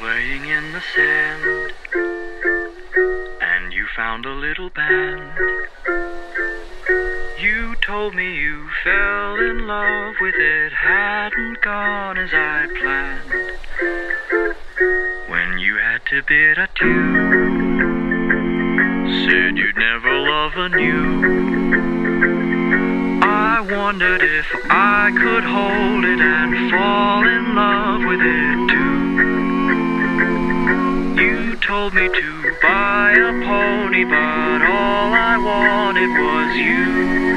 digging in the sand, and you found a little band. You told me you fell in love with it, hadn't gone as I planned. When you had to bid adieu, said you'd never love anew. I wondered if I could hold it and told me to buy a pony, but all I wanted was you.